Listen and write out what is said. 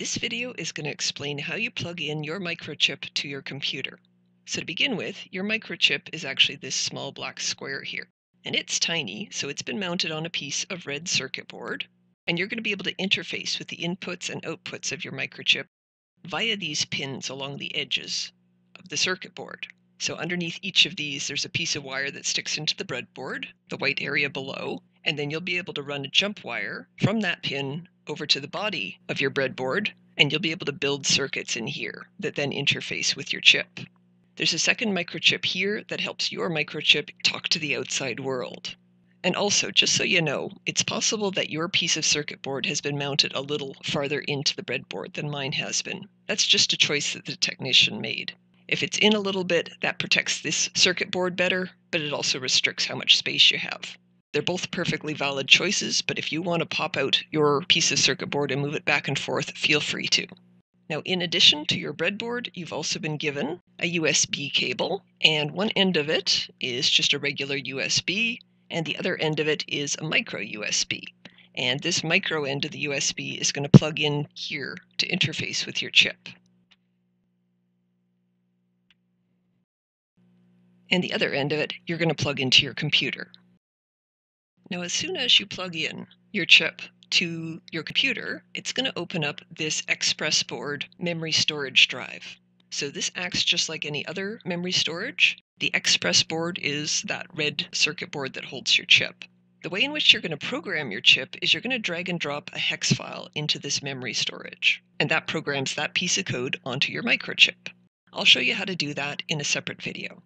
This video is going to explain how you plug in your microchip to your computer. So to begin with, your microchip is actually this small black square here. And it's tiny, so it's been mounted on a piece of red circuit board. And you're going to be able to interface with the inputs and outputs of your microchip via these pins along the edges of the circuit board. So underneath each of these, there's a piece of wire that sticks into the breadboard, the white area below, and then you'll be able to run a jump wire from that pin over to the body of your breadboard, and you'll be able to build circuits in here that then interface with your chip. There's a second microchip here that helps your microchip talk to the outside world. And also, just so you know, it's possible that your piece of circuit board has been mounted a little farther into the breadboard than mine has been. That's just a choice that the technician made. If it's in a little bit, that protects this circuit board better, but it also restricts how much space you have. They're both perfectly valid choices, but if you want to pop out your piece of circuit board and move it back and forth, feel free to. Now, in addition to your breadboard, you've also been given a USB cable, and one end of it is just a regular USB, and the other end of it is a micro USB. And this micro end of the USB is going to plug in here to interface with your chip. And the other end of it, you're going to plug into your computer. Now, as soon as you plug in your chip to your computer, it's going to open up this Xpress board memory storage drive. So this acts just like any other memory storage. The Xpress board is that red circuit board that holds your chip. The way in which you're going to program your chip is you're going to drag and drop a hex file into this memory storage, and that programs that piece of code onto your microchip. I'll show you how to do that in a separate video.